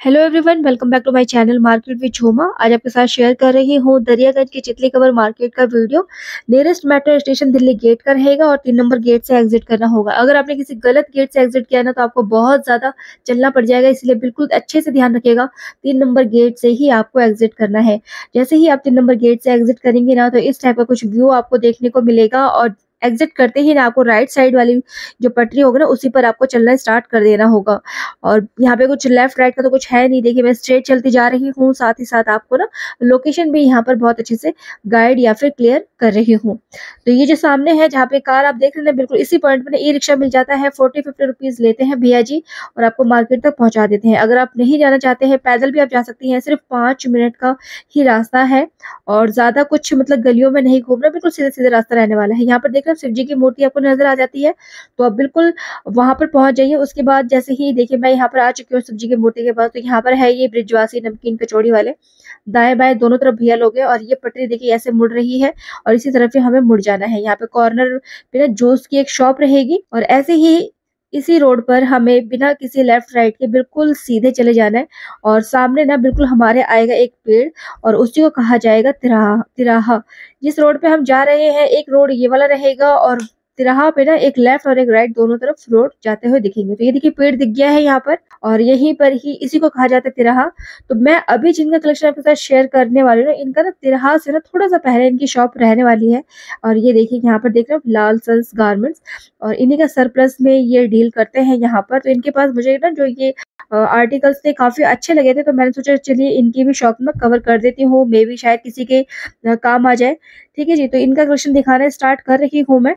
Hello everyone welcome back to my channel market with Jhuma आज आपके साथ शेयर कर रही हूँ दरियागंज के चितली कवर मार्केट का video nearest metro station Delhi gate का रहेगा और तीन नंबर गेट से एग्जिट करना होगा। अगर आपने किसी गलत गेट से एग्जिट किया ना तो आपको बहुत ज़्यादा चलना पड़ जाएगा, इसलिए बिल्कुल अच्छे से ध्यान रखेगा तीन नंबर गेट से ही आपको एग्जिट करना है। जैसे ही आप तीन नंबर गेट से एग्जिट करेंगे ना तो इस टाइप का कुछ व्यू आपको देखने को मिलेगा और एग्जिट करते ही ना आपको राइट साइड वाली जो पटरी होगी ना, उसी पर आपको चलना स्टार्ट कर देना होगा। और यहाँ पे कुछ लेफ़्ट राइट का तो कुछ है नहीं, देखिए मैं स्ट्रेट चलती जा रही हूँ, साथ ही साथ आपको ना लोकेशन भी यहाँ पर बहुत अच्छे से गाइड या फिर क्लियर कर रही हूँ। तो ये जो सामने है, जहाँ पे कार आप देख रहे हैं बिल्कुल इसी पॉइंट पर ई रिक्शा मिल जाता है फोर्टी फिफ्टी रुपीज़ लेते हैं भैया जी और आपको मार्केट तक पहुँचा देते हैं। अगर आप नहीं जाना चाहते हैं, पैदल भी आप जा सकती हैं, सिर्फ़ पाँच मिनट का ही रास्ता है और ज़्यादा कुछ मतलब गलियों में नहीं घूमना, बिल्कुल सीधे सीधे रास्ता रहने वाला है। यहाँ पर देख हैं शिव जी की मूर्ति आपको नज़र आ जाती है तो आप बिल्कुल वहाँ पर पहुँच जाइए। उसके बाद जैसे ही देखिए मैं यहाँ पर आ चुकी हूँ शिव जी की मूर्ति के पास तो यहाँ पर है ये ब्रिजवासी नमकीन कचौड़ी वाले। दाएँ बाएँ दोनों तरफ़ भैया लोग और ये पटरी देखिए ऐसे मुड़ रही है और इसी तरफ़ से हमें मुड़ जाना है। यहाँ पे कॉर्नर पे ना जूस की एक शॉप रहेगी और ऐसे ही इसी रोड पर हमें बिना किसी लेफ़्ट राइट के बिल्कुल सीधे चले जाना है और सामने ना बिल्कुल हमारे आएगा एक पेड़ और उसी को कहा जाएगा तिराहा तिराहा। जिस रोड पे हम जा रहे हैं, एक रोड ये वाला रहेगा और तिराहा पे ना एक लेफ़्ट और एक राइट दोनों तरफ़ रोड जाते हुए दिखेंगे। तो ये देखिए पेड़ दिख गया है यहाँ पर और यहीं पर ही इसी को कहा जाता है तिराहा। तो मैं अभी जिनका कलेक्शन आपके साथ शेयर करने वाली हूँ इनका ना तिराहा से ना थोड़ा सा पहले इनकी शॉप रहने वाली है। और ये देखिए यहाँ पर देख रहे हो, लाल सल्स गारमेंट्स और इन्हीं का सरप्लस में ये डील करते हैं यहाँ पर। तो इनके पास मुझे ना जो ये आर्टिकल्स थे काफ़ी अच्छे लगे थे तो मैंने सोचा चलिए इनकी भी शॉप में कवर कर देती हूँ। मे भी शायद किसी के काम आ जाए। ठीक है जी तो इनका कलेक्शन दिखाना स्टार्ट कर रही हूँ मैं।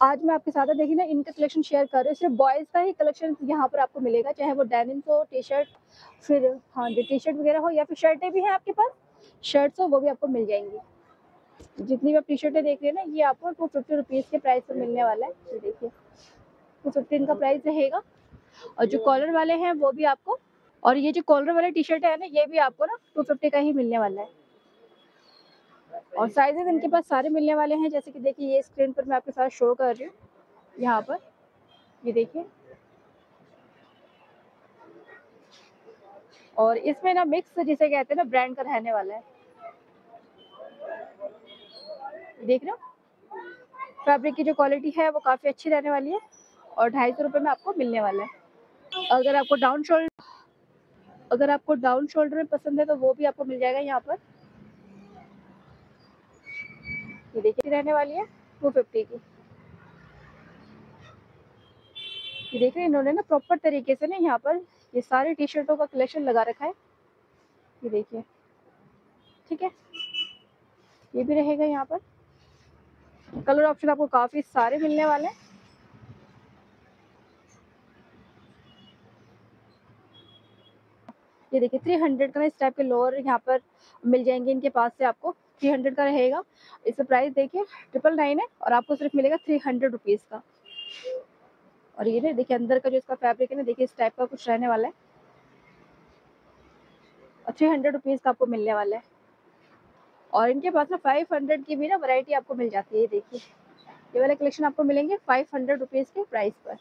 आज मैं आपके साथ देखिए ना, इनका कलेक्शन शेयर कर रही हूँ। सिर्फ़ बॉयज़ का ही कलेक्शन यहाँ पर आपको मिलेगा, चाहे वो डेनिम हो टी शर्ट फिर हाँ जो टी शर्ट वगैरह हो, या फिर शर्टें भी हैं आपके पास शर्ट्स हो, वो भी आपको मिल जाएँगी। जितनी भी आप टी शर्टें देख रहे हैं ना, ये आपको टू फिफ्टी रुपीज़ के प्राइस पर मिलने वाला है। ये देखिए टू फिफ्टी इनका प्राइस रहेगा। और जो कॉलर वाले हैं, वो भी आपको, और ये जो कॉलर वाले टी शर्ट है ना, ये भी आपको ना टू फिफ्टी का ही मिलने वाला है। और साइजेस इनके पास सारे मिलने वाले हैं, जैसे कि देखिए ये स्क्रीन पर मैं आपके साथ शो कर रही हूँ। यहाँ पर, ये देखिए। और इसमें ना मिक्स जिसे कहते हैं ना ब्रांड का रहने वाला है। देख रहे हो? फैब्रिक की जो क्वालिटी है, वो काफ़ी अच्छी रहने वाली है और ढाई सौ रुपये में आपको मिलने वाला है। अगर आपको डाउन शोल्डर अगर आपको डाउन शोल्डर में पसंद है तो वो भी आपको मिल जाएगा यहाँ पर। ये देखिए रहने वाली है टू फिफ्टी की। ये देख रहे हैं, इन्होंने ना प्रॉपर तरीके से ना यहाँ पर ये सारे टी शर्टों का कलेक्शन लगा रखा है। ये देखिए, ठीक है? ये भी रहेगा यहाँ पर। कलर ऑप्शन आपको काफ़ी सारे मिलने वाले हैं। ये देखिए थ्री हंड्रेड का इस टाइप के लोअर यहाँ पर मिल जाएँगे इनके पास से आपको। थ्री हंड्रेड का रहेगा। इसका प्राइस देखिए ट्रिपल नाइन है और आपको सिर्फ़ मिलेगा थ्री हंड्रेड रुपीज़ का। और ये देखिए अंदर का जो इसका फैब्रिक है ना, देखिए इस टाइप का कुछ रहने वाला है। और थ्री हंड्रेड रुपीज़ का आपको मिलने वाला है। और इनके पास ना फाइव हंड्रेड की भी ना वैरायटी आपको मिल जाती है देखिए। ये वाले कलेक्शन आपको मिलेंगे फाइव हंड्रेड रुपीज़ के प्राइस पर।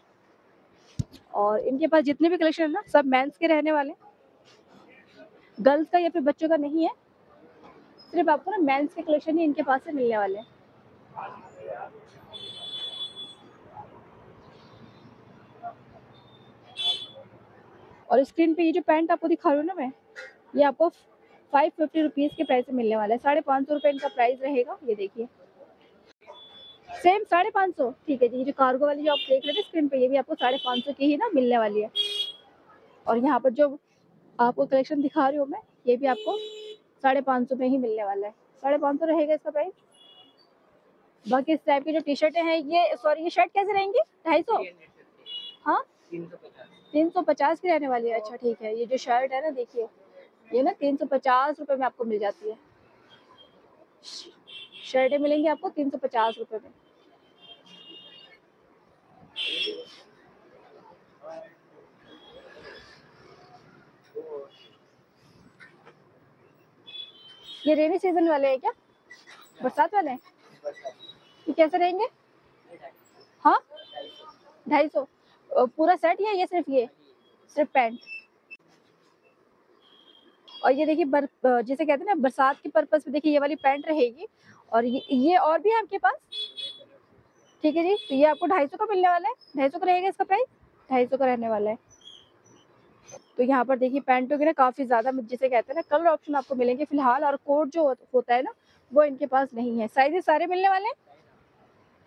और इनके पास जितने भी कलेक्शन है ना, सब मेंस के रहने वाले गर्ल्स का या फिर बच्चों का नहीं है। सिर्फ़ आपको ना मेंस के कलेक्शन ही इनके पास से मिलने वाले हैं। और स्क्रीन पे ये जो पैंट आपको दिखा रही हूँ ना मैं, ये आपको फाइव फिफ्टी रुपीज़ के प्राइस में मिलने वाला है। साढ़े पाँच सौ रुपये इनका प्राइस रहेगा, ये देखिए। सेम साढ़े पाँच सौ, ठीक है जी। ये जो कार्गो वाली जो आप देख रहे थे स्क्रीन पे, ये भी आपको साढ़े पाँच सौ की ही ना मिलने वाली है। और यहाँ पर जो आपको कलेक्शन दिखा रही हूँ मैं, ये भी आपको साढ़े पाँच सौ में ही मिलने वाला है। साढ़े पाँच सौ रहेगा इसका प्राइस बाकी इस टाइप की जो टी शर्टें हैं, ये सॉरी ये शर्ट कैसे रहेंगी? ढाई सौ? हाँ? तीन सौ पचास की रहने वाली है। अच्छा ठीक है। ये जो शर्ट है ना, देखिए, ये ना तीन सौ पचास रुपये में आपको मिल जाती है। शर्टें मिलेंगी आपको तीन सौ पचास रुपये में। ये रेनी सीज़न वाले हैं क्या? बरसात वाले हैं? ये कैसे रहेंगे? हाँ? ढाई सौ। पूरा सेट या ये सिर्फ़ ये? सिर्फ़ पैंट? और ये देखिए बर जैसे कहते हैं ना, बरसात के पर्पज पे देखिए ये वाली पैंट रहेगी। और ये ये और भी है आपके पास? ठीक है जी तो ये आपको ढाई सौ का मिलने वाला है। ढाई सौ का रहेगा इसका प्राइस? ढाई सौ का रहने वाला है। तो यहाँ पर देखिए पैंटों के ना काफ़ी ज़्यादा जिसे कहते हैं ना कलर ऑप्शन आपको मिलेंगे। फ़िलहाल और कोट जो होता है ना, वो इनके पास नहीं है। साइजेस सारे मिलने वाले हैं?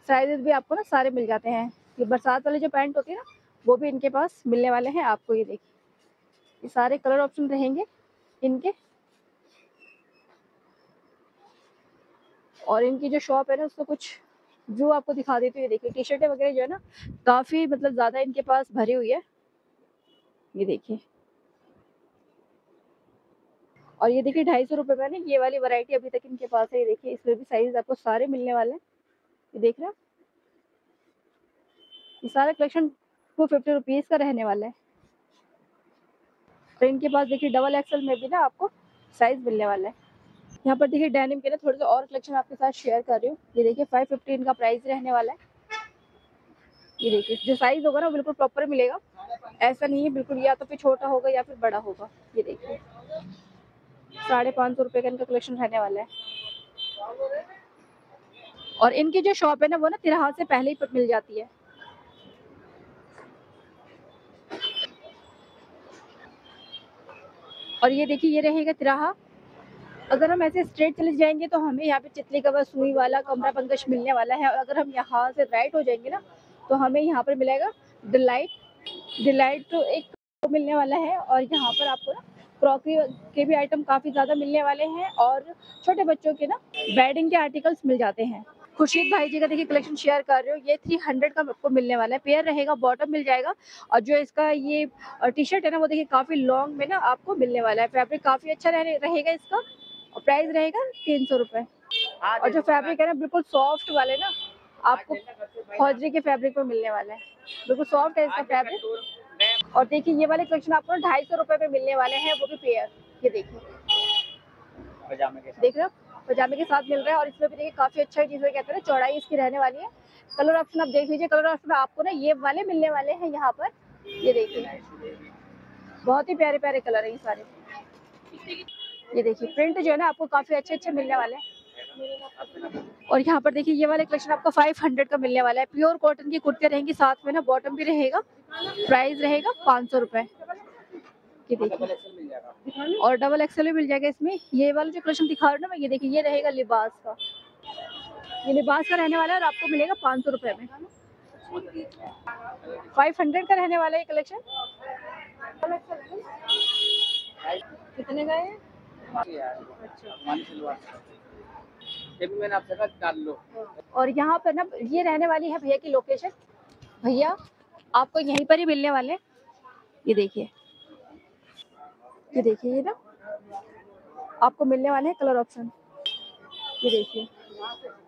साइजेस भी आपको ना सारे मिल जाते हैं। ये बरसात वाले जो पैंट होती है ना, वो भी इनके पास मिलने वाले हैं। आपको ये देखिए। ये सारे कलर ऑप्शन रहेंगे इनके। और इनकी जो शॉप है ना, उसको कुछ व्यू आपको दिखा देती हूँ देखिए टी शर्टें वगैरह जो है ना, काफ़ी मतलब ज़्यादा इनके पास भरी हुई है। ये देखिए। और ये देखिए ढाई सौ रुपये में ना ये वाली वैरायटी अभी तक इनके पास है। ये देखिए, इसमें भी साइज़ आपको सारे मिलने वाले हैं। ये देख रहे हैं? सारा कलेक्शन टू फिफ्टी रुपीज़ का रहने वाला है। तो इनके पास देखिए डबल एक्सल में भी ना आपको साइज़ मिलने वाला है। यहाँ पर देखिए डेनिम के ना थोड़े से और कलेक्शन आपके साथ शेयर कर रही हूँ। ये देखिए फाइव फिफ्टी इनका प्राइस रहने वाला है। ये देखिए, जो साइज़ होगा ना, बिल्कुल प्रॉपर मिलेगा। ऐसा नहीं है, बिल्कुल या तो फिर छोटा होगा या फिर बड़ा होगा। ये देखिए। साढ़े पाँच सौ रुपये का इनका कलेक्शन रहने वाला है। और इनकी जो शॉप है ना, वो ना तिरहा से पहले ही मिल जाती है। और ये देखिए, ये रहेगा तिराहा अगर हम ऐसे स्ट्रेट चले जाएँगे तो हमें यहाँ पे चितली कवर सुई वाला, कमरा पंकज मिलने वाला है। और अगर हम यहाँ से राइट हो जाएँगे ना तो हमें यहाँ पर मिलेगा डिलाइट डिलाइट तो एक मिलने वाला है, और यहाँ पर आपको ना क्रॉकरी के भी आइटम काफ़ी ज़्यादा मिलने वाले हैं और छोटे बच्चों के ना बेडिंग के आर्टिकल्स मिल जाते हैं। खुर्शीद भाई जी का देखिए कलेक्शन शेयर कर रहे हो ये थ्री हंड्रेड का आपको मिलने वाला है। पेयर रहेगा बॉटम मिल जाएगा और जो इसका ये टी शर्ट है ना वो देखिए काफ़ी लॉन्ग में ना आपको मिलने वाला है। फैब्रिक काफ़ी अच्छा रहने रहेगा इसका और प्राइस रहेगा तीन सौ रुपये और जो फैब्रिक है ना बिल्कुल सॉफ्ट वाले ना आपको हौजरी के फैब्रिक पर मिलने वाला है। बिल्कुल सॉफ्ट है इसका फैब्रिक और देखिए ये वाले कलेक्शन आपको ढाई सौ रुपये में मिलने वाले हैं वो भी पेयर ये देखिए। देख रहे हो? पजामे के साथ मिल रहा है और इसमें भी देखिए काफ़ी अच्छा चीज़ें कहते हैं चौड़ाई इसकी रहने वाली है। कलर ऑप्शन आप देख लीजिए कलर ऑप्शन आपको ना ये वाले मिलने वाले हैं यहाँ पर। ये देखिए। बहुत ही प्यारे प्यारे कलर है ये सारे। ये देखिए प्रिंट जो है ना आपको काफ़ी अच्छे अच्छे मिलने वाले हैं। और यहाँ पर देखिए, ये वाले कलेक्शन आपको 500 का मिलने वाला है। प्योर कॉटन की कुर्तियाँ रहेंगी, साथ में ना बॉटम भी रहेगा प्राइस रहेगा पाँच सौ रुपये ये देखिए। और डबल एक्सल भी मिल जाएगा इसमें। ये वाला जो कलेक्शन दिखा रहा हूँ ना मैं, ये देखिए, ये रहेगा लिबास का। ये लिबास का रहने वाला है और आपको मिलेगा पाँच सौ रुपये में। फाइव हंड्रेड का रहने वाला है कलेक्शन कितने का है? और यहाँ पर ना, ये रहने वाली है भैया की लोकेशन भैया, आपको यहीं पर ही मिलने वाले ये देखिए। ये देखिए, ये ना, आपको मिलने वाले हैं कलर ऑप्शन ये देखिए।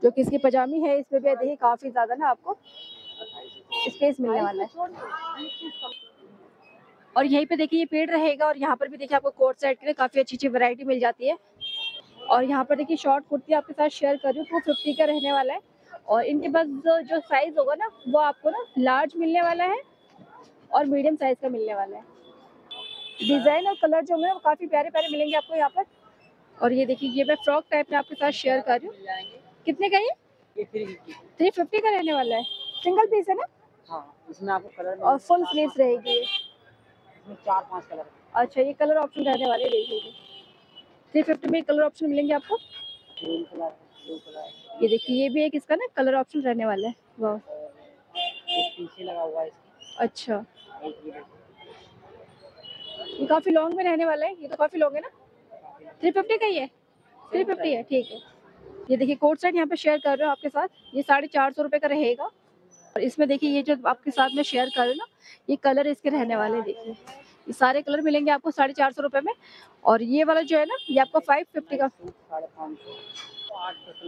जो कि इसकी पजामी है, इसमें भी देखिए काफ़ी ज़्यादा ना आपको स्पेस मिलने वाला है। और यहीं पे देखिए, ये पेड़ रहेगा। और यहाँ पर भी देखिए, आपको कोट सेट के लिए काफ़ी अच्छी अच्छी वैरायटी मिल जाती है। और यहाँ पर देखिए शॉर्ट कुर्ती आपके साथ शेयर कर रही हूँ टू फिफ्टी का रहने वाला है। और इनके पास जो साइज़ होगा ना वो आपको ना लार्ज मिलने वाला है और मीडियम साइज़ का मिलने वाला है। डिज़ाइन और कलर जो है वो काफ़ी प्यारे प्यारे मिलेंगे आपको यहाँ पर। और ये देखिए ये मैं फ्रॉक टाइप में आपके साथ शेयर कर रही हूँ। कितने का ये? थ्री फिफ्टी का रहने वाला है। सिंगल पीस है ना? हाँ इसमें आपको कलर और फुल स्लीव्स रहेगी चार पाँच कलर अच्छा ये कलर ऑप्शन रहने वाले देखिए थ्री फिफ्टी में कलर ऑप्शन मिलेंगे आपको? ये देखिए, ये भी एक इसका ना कलर ऑप्शन रहने वाला है। वाह। लगा हुआ अच्छा। ये काफ़ी लॉन्ग में रहने वाला है। ये तो काफ़ी लॉन्ग है ना? थ्री फिफ्टी का ही है। थ्री फिफ्टी है, ठीक है। ये देखिए कोट सेट यहाँ पे शेयर कर रहे हो आपके साथ। ये साढ़े चार सौ रुपये का रहेगा। और इसमें देखिए, ये जो आपके साथ में शेयर कर रहे हो ना, ये कलर इसके रहने वाले देखिए। ये सारे कलर मिलेंगे आपको साढ़े चार सौ रुपये में। और ये वाला जो है ना ये आपको फाइव फिफ्टी का।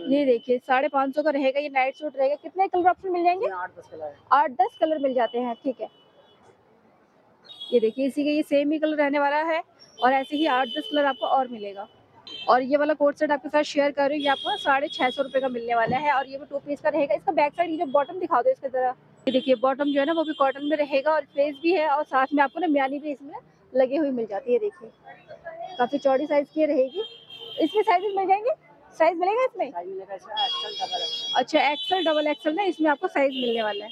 ये देखिए साढ़े पाँच सौ का रहेगा ये नाइट सूट रहेगा। कितने कलर ऑप्शन मिल जाएँगे? आठ दस कलर मिल जाते हैं ठीक है। ये देखिए इसी का ये सेम ही कलर रहने वाला है और ऐसे ही आठ दस कलर आपको और मिलेगा। और ये वाला कोट सेट आपके साथ शेयर कर रही हूँ ये आपको साढ़े छः सौ रुपये का मिलने वाला है और ये भी टू पीस का रहेगा। इसका बैक साइड ये जो बॉटम दिखा दो इसके तरह देखिए बॉटम जो है ना वो भी कॉटन में रहेगा और स्पेस भी है और साथ में आपको ना म्यानी भी इसमें लगी हुई मिल जाती है देखिए। काफ़ी चौड़ी साइज़ की रहेगी। इसमें साइजेस मिल जाएँगे? साइज़ मिलेगा इसमें? साइज़ अच्छा एक्सल डबल एक्सल ना इसमें आपको साइज़ मिलने वाला है।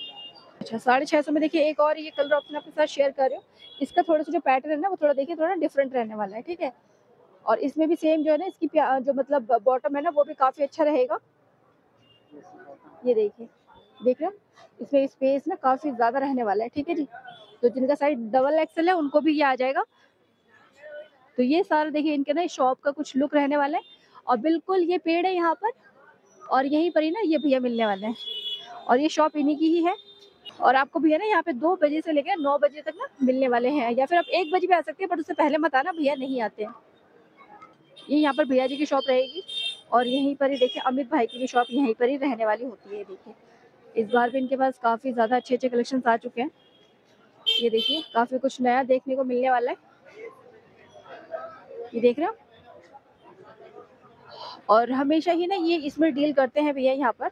अच्छा साढ़े छः सौ में देखिए एक और ये कलर ऑप्शन आपके साथ शेयर कर रही हूँ। इसका थोड़ा सा जो पैटर्न है ना वो थोड़ा देखिए थोड़ा डिफरेंट रहने वाला है ठीक है? और इसमें भी सेम जो है ना इसकी जो मतलब बॉटम है ना वो भी काफ़ी अच्छा रहेगा। ये देखिए देख रहे हो? इसमें स्पेस ना काफ़ी ज़्यादा रहने वाला है, ठीक है जी? तो जिनका साइज़ डबल एक्सल है, उनको भी ये आ जाएगा। तो ये सारा देखिए, इनके ना शॉप का कुछ लुक रहने वाला है। और बिल्कुल ये पेड़ है यहाँ पर, और यहीं पर ही ना ये भैया मिलने वाले हैं। और ये शॉप इन्हीं की ही है। और आपको भैया ना यहाँ पे दो बजे से लेकर नौ बजे तक ना मिलने वाले हैं। या फिर आप एक बजे भी आ सकते हैं बट उससे पहले मत आना, भैया नहीं आते हैं। ये यहाँ पर भैया जी की शॉप रहेगी। और यहीं पर ही देखिए, अमित भाई की भी शॉप यहीं पर ही रहने वाली होती है, देखिए। इस बार भी इनके पास काफ़ी ज़्यादा अच्छे अच्छे कलेक्शन आ चुके हैं। ये देखिए, काफ़ी कुछ नया देखने को मिलने वाला है। ये देख रहे हो? और हमेशा ही ना ये इसमें डील करते हैं भैया यहाँ पर।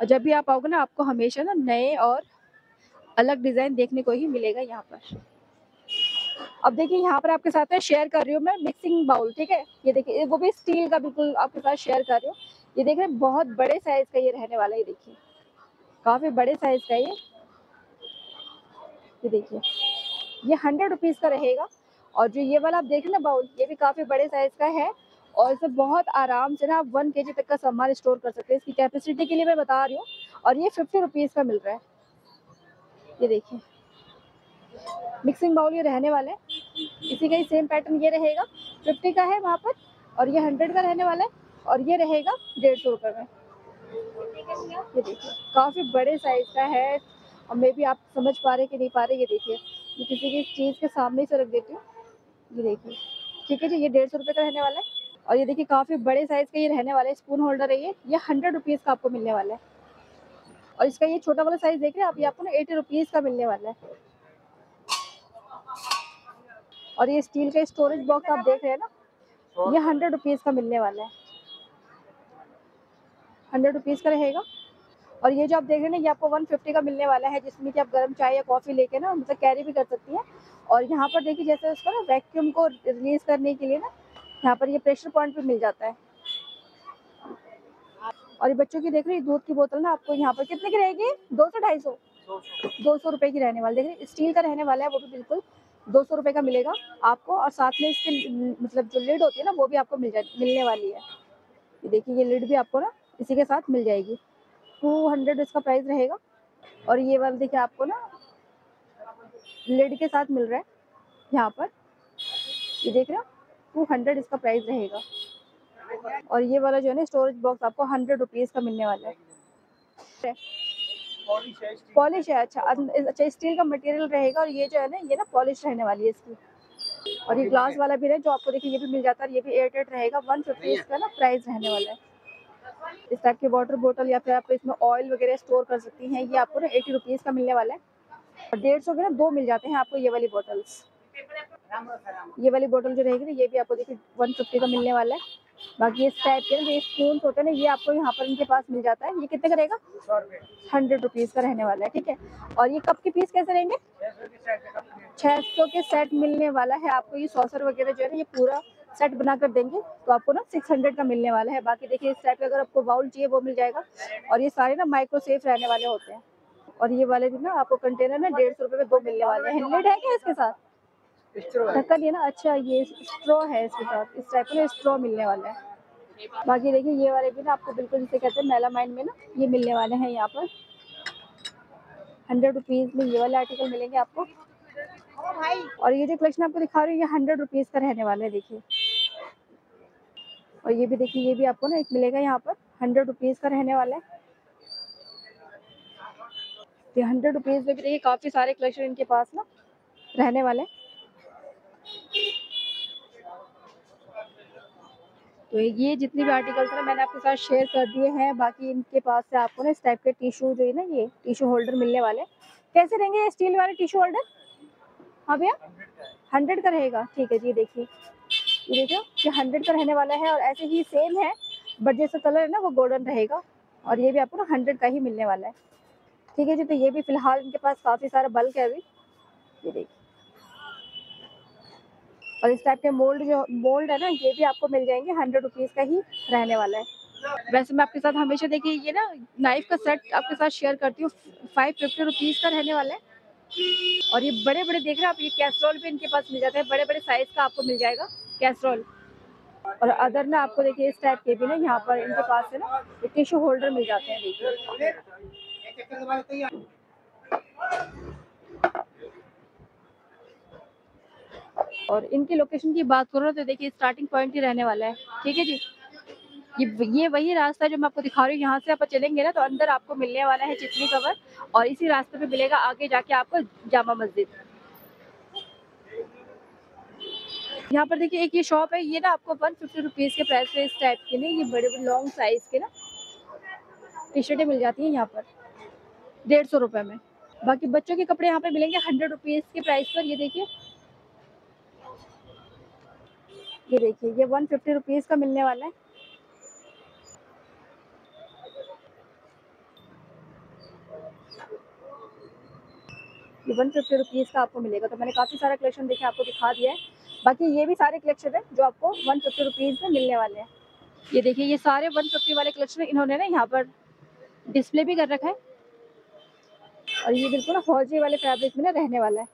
और जब भी आप आओगे ना, आपको हमेशा ना नए और अलग डिज़ाइन देखने को ही मिलेगा यहाँ पर। अब देखिए, यहाँ पर आपके साथ है शेयर कर रही हूँ मैं मिक्सिंग बाउल ठीक है? ये देखिए, वो भी स्टील का बिल्कुल आपके साथ शेयर कर रही हूँ। ये देख रहे हैं, बहुत बड़े साइज़ का ये रहने वाला है, ये देखिए। काफ़ी बड़े साइज़ का ये। ये देखिए, ये हंड्रेड रुपीज़ का रहेगा। और जो ये वाला आप देख रहे ना, बाउल, ये भी काफ़ी बड़े साइज़ का है। और इसे बहुत आराम से ना आप वन के तक का सामान स्टोर कर सकते हैं। इसकी कैपेसिटी के लिए मैं बता रही हूँ। और ये फिफ्टी रुपीज़ का मिल रहा है। ये देखिए मिक्सिंग बाउल ये रहने वाला है। इसी का ही सेम पैटर्न ये रहेगा। फिफ्टी का है वहाँ पर, और ये हंड्रेड का रहने वाला है। और ये रहेगा डेढ़ सौ रुपये में। ये देखिए, काफ़ी बड़े साइज़ का है। और मे भी आप समझ पा रहे कि नहीं पा रहे, ये देखिए। मैं किसी की चीज़ के सामने से रख देती हूँ। ये देखिए, ठीक है जी, ये डेढ़ सौ रुपये का रहने वाला है। और ये देखिए, काफ़ी बड़े साइज़ का ये रहने वाला है। स्पून होल्डर है ये। ये हंड्रेड रुपीज़ का आपको मिलने वाला है। और इसका ये छोटा वाला साइज़ देख रहे हैं आप? ये आपको ना एटी रुपीज़ का मिलने वाला है। और ये स्टील का स्टोरेज बॉक्स आप देख रहे हैं ना? ये हंड्रेड रुपीज़ का मिलने वाला है। हंड्रेड रुपीज़ का रहेगा। और ये जो आप देख रहे हैं ये आपको वन फिफ्टी का मिलने वाला है, जिसमें कि आप गर्म चाय या कॉफ़ी लेके ना मतलब कैरी भी कर सकती हैं। और यहाँ पर देखिए, जैसे उसको ना वैक्यूम को रिलीज़ करने के लिए ना, यहाँ पर ये प्रेशर पॉइंट भी मिल जाता है। और ये बच्चों की देख रहे हैं, दूध की बोतल ना आपको यहाँ पर कितने की रहेगी? दो सौ ढाई सौ। दो सौ रुपये की रहने वाली। देख रहे स्टील का रहने वाला है वो भी बिल्कुल दो सौ रुपये का मिलेगा आपको, और साथ में इसके मतलब जो लिड होती है ना, वो भी आपको मिल जाए मिलने वाली है। ये देखिए, ये लिड भी आपको ना इसी के साथ मिल जाएगी। टू हंड्रेड इसका प्राइस रहेगा। और ये वाला देखिए आपको ना लिड के साथ मिल रहा है यहाँ पर। ये देख रहे हो? टू हंड्रेड इसका प्राइस रहेगा। और ये वाला जो है ना स्टोरेज बॉक्स आपको हंड्रेड रुपीज़ का मिलने वाला है। पॉलिश है अच्छा। अच्छा स्टील का मटेरियल रहेगा और ये जो है ना ये ना पॉलिश रहने वाली है इसकी। और ये ग्लास वाला भी है जो आपको देखिए ये भी मिल जाता है ये भी एयरटेड रहेगा। वन फिफ्टी इसका ना प्राइस रहने वाला है। इस टाइप के वाटर बोतल या फिर आप इसमें ऑयल वगैरह स्टोर कर सकती हैं ये आपको ना एटी रुपीज़ का मिलने वाला है। और डेढ़ सौ के ना दो मिल जाते हैं आपको ये वाली बॉटल्स ये वाली बोतल जो रहेगी ना ये भी आपको देखिए वन फिफ्टी का मिलने वाला है। बाकी इस टाइप के ना जो स्पून होते हैं ना ये आपको यहाँ पर इनके पास मिल जाता है। ये कितने का रहेगा? हंड्रेड रुपीज़ का रहने वाला है ठीक है? और ये कप के पीस कैसे रहेंगे? छः सौ के सेट मिलने वाला है आपको ये सॉसर वगैरह जो है ना ये पूरा सेट बना कर देंगे तो आपको ना सिक्स हंड्रेड का मिलने वाला है। बाकी देखिए इस टाइप का अगर आपको बाउल चाहिए वो मिल जाएगा। और ये सारे ना माइक्रो सेफ़ रहने वाले होते हैं। और ये वाले भी ना आपको कंटेनर ना डेढ़ सौ रुपये में दो मिलने वाले हैं। लिड है क्या इसके साथ? ढक्कन ये ना अच्छा ये स्ट्रॉ है इसके साथ। इस टाइप का स्ट्रॉ मिलने वाला है। बाकी देखिए ये वाले भी ना आपको बिल्कुल जिसे कहते हैं मेलामाइन में ना ये मिलने वाले हैं यहाँ पर। हंड्रेड रुपीज़ में ये वाले आर्टिकल मिलेंगे आपको। और ये जो कलेक्शन आपको दिखा रही हूँ ये हंड्रेड रुपीज़ का रहने वाला है देखिए। और ये भी देखिए, ये भी आपको ना एक मिलेगा यहाँ पर। हंड्रेड रुपीज़ का रहने वाला है। ये हंड्रेड रुपीज़ में भी देखिए, काफ़ी सारे कलेक्शन इनके पास ना रहने वाले हैं। तो ये जितने भी आर्टिकल्स हैं मैंने आपके साथ शेयर कर दिए हैं। बाकी इनके पास से आपको ना इस टाइप के टिश्यू जो है ना, ये टिश्यू होल्डर मिलने वाले कैसे रहेंगे स्टील वाले टिश्यू होल्डर हाँ भैया? हंड्रेड का रहेगा। ठीक है जी, देखिए। ये देखिए ये हंड्रेड का रहने वाला है और ऐसे ही सेम है बट जैसा कलर है ना, वो गोल्डन रहेगा और ये भी आपको ना हंड्रेड का ही मिलने वाला है। ठीक है जी तो ये भी फ़िलहाल इनके पास काफ़ी सारा बल्क है अभी। ये देखिए। और इस टाइप के मोल्ड जो मोल्ड है ना, ये भी आपको मिल जाएँगे हंड्रेड रुपीज़ का ही रहने वाला है। वैसे मैं आपके साथ हमेशा देखिए, ये ना नाइफ का सेट आपके साथ शेयर करती हूँ फाइव फिफ्टी रुपीज़ का रहने वाला है। और ये बड़े बड़े देख रहे हैं आप, ये कैसरोल भी इनके पास मिल जाता है बड़े बड़े साइज़ का आपको मिल जाएगा। कैसरोल। और अदर ना आपको देखिए इस टाइप के भी ना यहाँ पर इनके पास है ना टिश्यू होल्डर मिल जाते हैं और इनकी लोकेशन की बात करो तो देखिए स्टार्टिंग पॉइंट ही रहने वाला है। ठीक है जी? ये ये वही रास्ता जो मैं आपको दिखा रही हूँ, यहाँ से आप चलेंगे ना तो अंदर आपको मिलने वाला है चितनी कवर और इसी रास्ते पे मिलेगा आगे जाके आपको जामा मस्जिद। यहाँ पर देखिए, एक ये शॉप है, ये ना आपको वन फिफ्टी रुपीज़ के प्राइस पे इस टाइप के ना, ये बड़े बड़े लॉन्ग साइज़ के ना टी शर्टें मिल जाती हैं यहाँ पर, डेढ़ सौ रुपये में। बाकी बच्चों के कपड़े यहाँ पे मिलेंगे हंड्रेड रुपीज़ के प्राइस पर, ये देखिए। ये देखिए, ये वन फिफ्टी रुपीज़ का मिलने वाला है। ये वन फिफ्टी रुपीज़ का आपको मिलेगा। तो मैंने काफ़ी सारा कलेक्शन देखे, आपको दिखा दिया है। बाकी ये भी सारे कलेक्शन है, जो आपको वन फिफ्टी रुपीज़ में मिलने वाले हैं। ये देखिए, ये सारे वन फिफ्टी वाले कलेक्शन इन्होंने ना यहाँ पर डिस्प्ले भी कर रखा है। और ये बिल्कुल ना फौजी वाले फैब्रिक में ना रहने वाला है।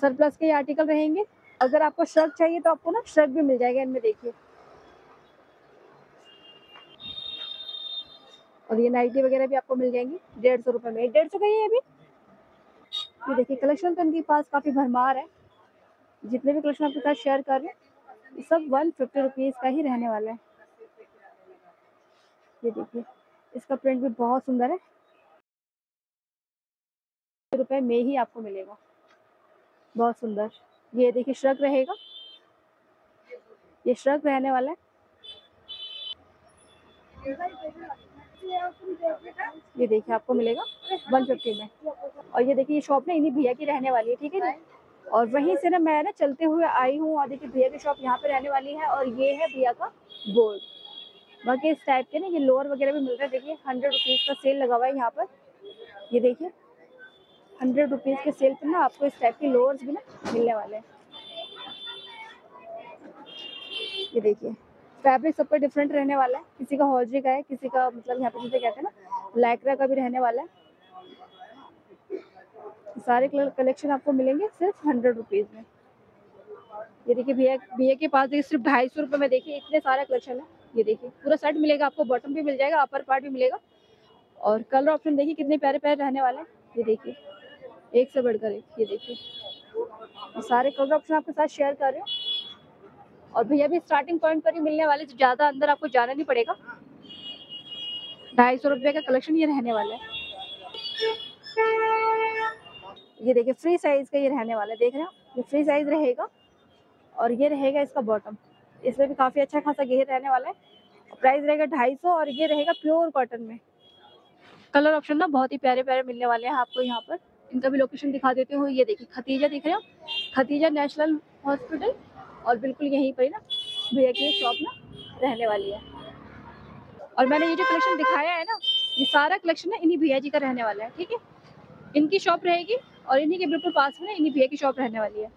सरप्लस के ये आर्टिकल रहेंगे। अगर आपको श्रग चाहिए तो आपको ना श्रग भी मिल जाएगा, इनमें देखिए। और ये नाइटी वगैरह भी आपको मिल जाएँगी, डेढ़ सौ रुपये में। डेढ़ सौ का है अभी? ये देखिए कलेक्शन तो इनके पास काफ़ी भरमार है। जितने भी कलेक्शन आपके साथ शेयर कर रहे हैं सब वन फिफ्टी रुपीज़ का ही रहने वाला है। ये देखिए, इसका प्रिंट भी बहुत सुंदर है। रुपए में ही आपको मिलेगा। बहुत सुंदर। ये देखिए श्रग रहेगा। ये श्रग रहने वाला है। ये देखिए, आपको मिलेगा वन फिफ्टी में। और ये देखिए, ये शॉप ना इन्हीं भैया की रहने वाली है, ठीक है जी? और वहीं से ना मैं ना चलते हुए आई हूँ, और देखिए भैया की शॉप यहाँ पे रहने वाली है, और ये है भैया का बोर्ड बाकी इस टाइप के ना ये लोअर वगैरह भी मिल रहा है, देखिए हंड्रेड रुपीज़ का सेल लगा हुआ है यहाँ पर। ये देखिए हंड्रेड रुपीज़ के सेल पर ना आपको इस टाइप के लोअर्स भी ना मिलने वाले हैं। ये देखिए फैब्रिक सब पर डिफरेंट रहने वाला है। किसी का हॉजरी का है, किसी का मतलब यहाँ पे जिसे कहते हैं ना लैक्रा का भी रहने वाला है। सारे कलर कलेक्शन आपको मिलेंगे सिर्फ़ हंड्रेड रुपीज़ में। ये देखिए भैया भैया के पास देखिए सिर्फ़ ढाई सौ रुपये में देखिए, इतने सारा कलेक्शन है। ये देखिए, पूरा सेट मिलेगा आपको बॉटम भी मिल जाएगा अपर पार्ट भी मिलेगा। और कलर ऑप्शन देखिए कितने प्यारे प्यारे रहने वाले हैं। ये देखिए, एक से बढ़कर एक, ये देखिए। सारे कलर ऑप्शन आपके साथ शेयर कर रहे हो। और भैया भी स्टार्टिंग पॉइंट पर ही मिलने वाले तो ज़्यादा अंदर आपको जाना नहीं पड़ेगा। ढाई सौ रुपये का कलेक्शन ये रहने वाला है। ये देखिए फ्री साइज़ का ये रहने वाला है, देख रहे हो ये फ्री साइज़ रहेगा और ये रहेगा इसका बॉटम इसमें भी काफ़ी अच्छा खासा घेर रहने वाला है। प्राइस रहेगा ढाई सौ और ये रहेगा प्योर कॉटन में। कलर ऑप्शन ना बहुत ही प्यारे प्यारे मिलने वाले हैं आपको यहाँ पर। इनका भी लोकेशन दिखा देते हो ये देखिए, खतीजा दिख रहे हो खतीजा नेशनल हॉस्पिटल और बिल्कुल यहीं पर ही ना भैया की शॉप ना रहने वाली है। और मैंने ये जो कलेक्शन दिखाया है ना, ये सारा कलेक्शन ना इन्हीं भैया जी का रहने वाला है, ठीक है? इनकी शॉप रहेगी और इन्हीं के बिल्कुल पास में ना इन्हीं भैया की शॉप रहने वाली है।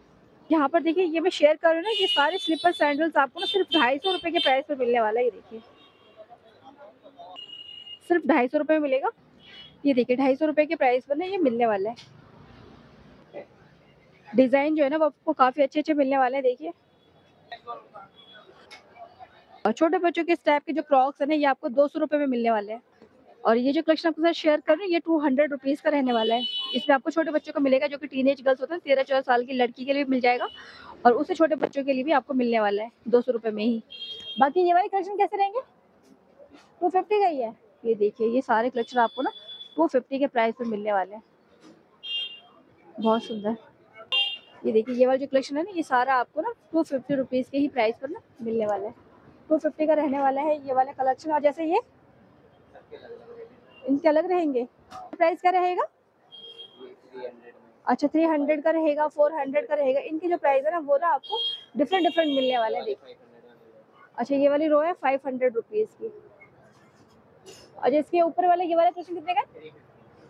यहाँ पर देखिए, ये मैं शेयर कर रही हूँ ना, ये सारे स्लीपर सैंडल्स आपको ना सिर्फ़ ढाई सौ रुपये के प्राइस पर मिलने वाला है, ये देखिए। सिर्फ़ ढाई सौ रुपये मिलेगा। ये देखिए, ढाई सौ रुपये के प्राइस पर ना ये मिलने वाला है। डिज़ाइन जो है ना, वो आपको काफ़ी अच्छे अच्छे मिलने वाले हैं, देखिए। और छोटे बच्चों के इस टाइप के जो क्रॉक्स है ना, ये आपको दो सौ रुपये में मिलने वाले हैं। और ये जो कलेक्शन आपके साथ शेयर कर रही हूँ, ये टू हंड्रेड रुपीज़ का रहने वाला है। इसमें आपको छोटे बच्चों को मिलेगा जो कि टीनेज गर्ल्स होते हैं तेरह चौदह साल की लड़की के लिए मिल जाएगा। और उससे छोटे बच्चों के लिए भी आपको मिलने वाला है, दो सौ रुपये में ही। बाकी ये वाले कलेक्शन कैसे रहेंगे? टू फिफ्टी का ही है। ये देखिए, ये सारे कलेक्शन आपको ना टू फिफ्टी के प्राइस पर मिलने वाले हैं। बहुत सुंदर। ये देखिए, ये वाला जो कलेक्शन है ना, ये सारा आपको ना टू फिफ्टी रुपीज़ के ही प्राइस पर ना मिलने वाला है। टू फिफ्टी का रहने वाला है ये वाला कलेक्शन और जैसे ये, इनके अलग रहेंगे। प्राइस क्या रहेगा? अच्छा थ्री हंड्रेड का रहेगा फोर हंड्रेड का रहेगा। इनके जो प्राइस है ना, वो ना आपको डिफरेंट डिफरेंट मिलने वाले हैं, देखिए। अच्छा ये वाली रो है फाइव हंड्रेड रुपीज़ की। और इसके ऊपर वाला, ये वाला क्वेश्चन कितने का?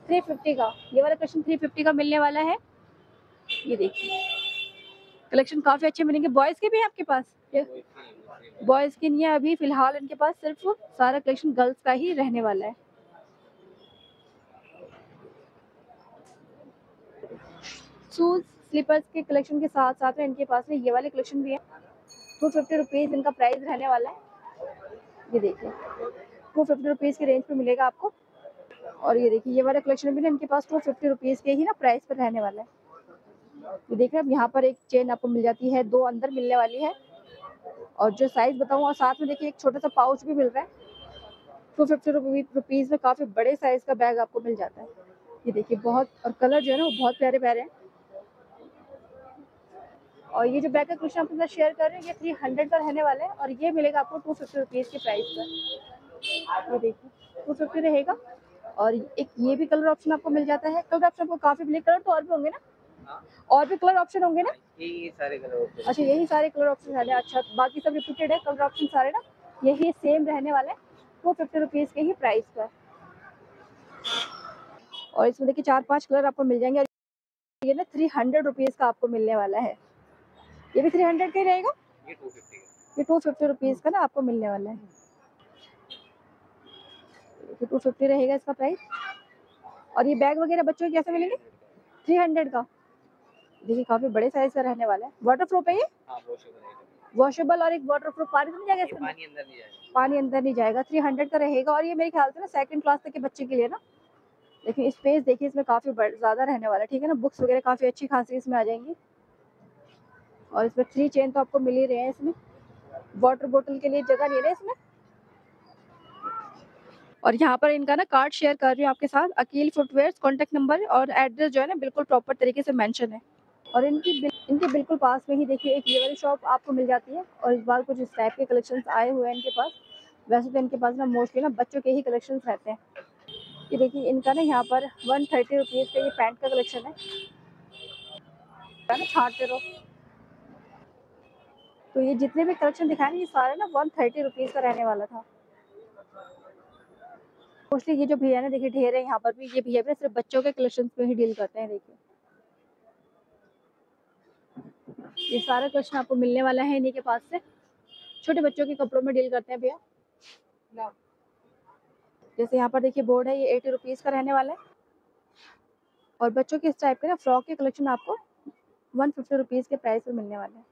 थ्री फिफ्टी का। ये वाला क्वेश्चन थ्री फिफ्टी का मिलने वाला है। ये देखिए। कलेक्शन काफ़ी अच्छे मिलेंगे। बॉयज़ के भी हैं आपके पास? बॉयज़ के नहीं है अभी फ़िलहाल इनके पास, सिर्फ़ सारा कलेक्शन गर्ल्स का ही रहने वाला है। शूज़ स्लीपर्स के कलेक्शन के साथ साथ में इनके पास में ये वाले कलेक्शन भी है। टू फिफ्टी रुपीज़ इनका प्राइस रहने वाला है। ये देखिए। टू फिफ्टी रुपीज़ के रेंज पे मिलेगा आपको। और ये देखिए, ये वाला कलेक्शन भी ना इनके पास टू फिफ्टी रुपीज़ के ही ना प्राइस पर रहने वाला है। ये देख रहे हैं यहाँ पर एक चेन आपको मिल जाती है, दो अंदर मिलने वाली है। और जो साइज़ बताऊँ, और साथ में देखिए, एक छोटा सा पाउच भी मिल रहा है। टू फिफ्टी रुपीज़ में काफ़ी बड़े साइज़ का बैग आपको मिल जाता है। ये देखिए, बहुत, और कलर जो है ना, वो बहुत प्यारे प्यारे हैं। और ये जो बैग का क्वेश्चन आपके साथ शेयर कर रहे हैं, ये थ्री हंड्रेड का रहने वाला है, और ये मिलेगा आपको टू फिफ्टी रुपीज़ के प्राइस पर। ये देखिए टू फिफ्टी रहेगा। और एक ये भी कलर ऑप्शन आपको मिल जाता है। कलर ऑप्शन आपको काफ़ी मिले कलर तो और भी होंगे ना। और भी कलर ऑप्शन होंगे ना? यही सारे कलर हैं अच्छा यही सारे कलर ऑप्शन रहने। अच्छा बाकी सब रिपीटेड है कलर ऑप्शन सारे ना? यही सेम रहने वाले हैं। टू फिफ्टी रुपीज़ के ही प्राइस पर। और इसमें देखिए चार पाँच कलर आपको मिल जाएँगे। ये ना थ्री हंड्रेड रुपीज़ का आपको मिलने वाला है। ये भी थ्री हंड्रेड का ही रहेगा? ये टू फिफ्टी रुपीज़ का ना आपको मिलने वाला है। टू फिफ्टी रहेगा इसका प्राइस और ये बैग वगैरह बच्चों के कैसे मिलेंगे? थ्री हंड्रेड का। देखिए काफ़ी बड़े साइज़ का रहने वाला है। वाटर प्रूफ है ये? हाँ वॉशेबल और एक वाटर प्रूफ पानी तो नहीं जाएगा अंदर? पानी अंदर नहीं जाएगा। पानी अंदर नहीं जाएगा। थ्री हंड्रेड का रहेगा और ये मेरे ख्याल से ना सेकंड क्लास तक के बच्चे के लिए ना। लेकिन स्पेस देखिए इसमें काफ़ी ज़्यादा रहने वाला है ठीक है ना? बुक्स वगैरह काफ़ी अच्छी खासी इसमें आ जाएँगी। और इसमें थ्री चेन तो आपको मिल ही रहे हैं इसमें। वाटर बोतल के लिए जगह नहीं है ना इसमें। और यहाँ पर इनका ना कार्ड शेयर कर रही हूँ आपके साथ। अकील फुटवेयर कॉन्टेक्ट नंबर और एड्रेस जो है ना बिल्कुल प्रॉपर तरीके से मेंशन है। और इनकी बिल, इनके बिल्कुल पास में ही देखिए एक ये वाली शॉप आपको मिल जाती है। और इस बार कुछ इस टाइप के कलेक्शन आए हुए हैं इनके पास। वैसे तो इनके पास ना मोस्टली ना बच्चों के ही कलेक्शन रहते हैं। ये देखिए इनका ना यहाँ पर वन थर्टी रुपीज़ का ये पैंट का कलेक्शन है। ना छाटते रहो तो ये जितने भी कलेक्शन दिखाए ना ये सारे ना वन थर्टी रुपीज़ का रहने वाला था। मोस्टली ये जो भैया ना देखिए ढेर है यहाँ पर भी ये भैया भी सिर्फ़ बच्चों के कलेक्शन में ही डील करते हैं देखिए। ये सारा क्वेश्चन आपको मिलने वाला है इन्हीं के पास से। छोटे बच्चों के कपड़ों में डील करते हैं भैया। जैसे यहाँ पर देखिए बोर्ड है ये एटी रुपीज़ का रहने वाला है। और बच्चों के इस टाइप के ना फ्रॉक के कलेक्शन आपको वन फिफ्टी रुपीज़ के प्राइस पे मिलने वाले हैं।